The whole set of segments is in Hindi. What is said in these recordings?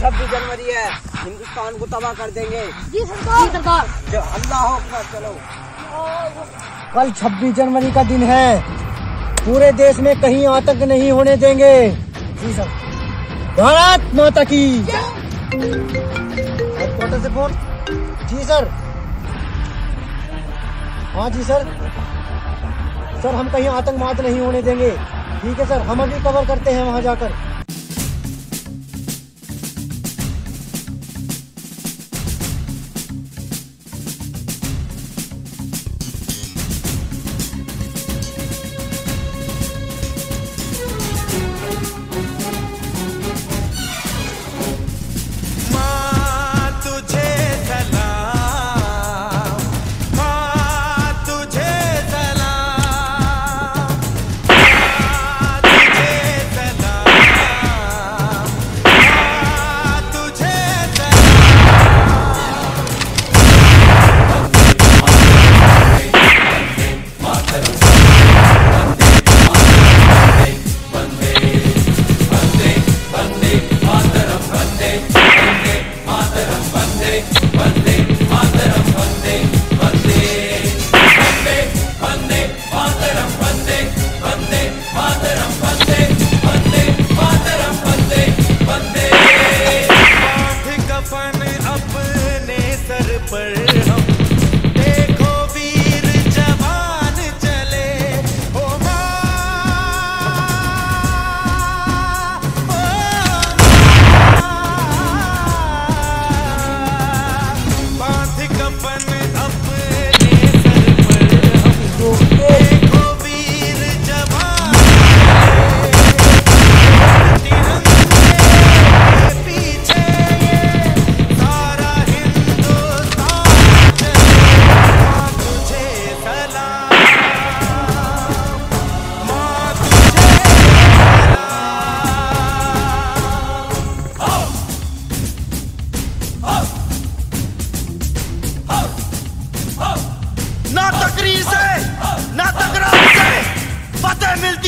छब्बीस जनवरी है। हिंदुस्तान को तबाह कर देंगे। जी सरकार। जी सरकार। जो अल्लाह चलो। कल 26 जनवरी का दिन है। पूरे देश में कहीं आतंक नहीं होने देंगे। जी सर। भारत माता की। हेडक्वार्टर से फ़ोन जी सर। हाँ जी सर। सर हम कहीं आतंकवाद नहीं होने देंगे। ठीक है सर। हम अभी कवर करते हैं वहाँ जाकर।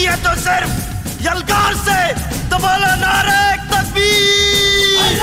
है तो सिर्फ़ यलगार से तो बोलो नारे तकबीर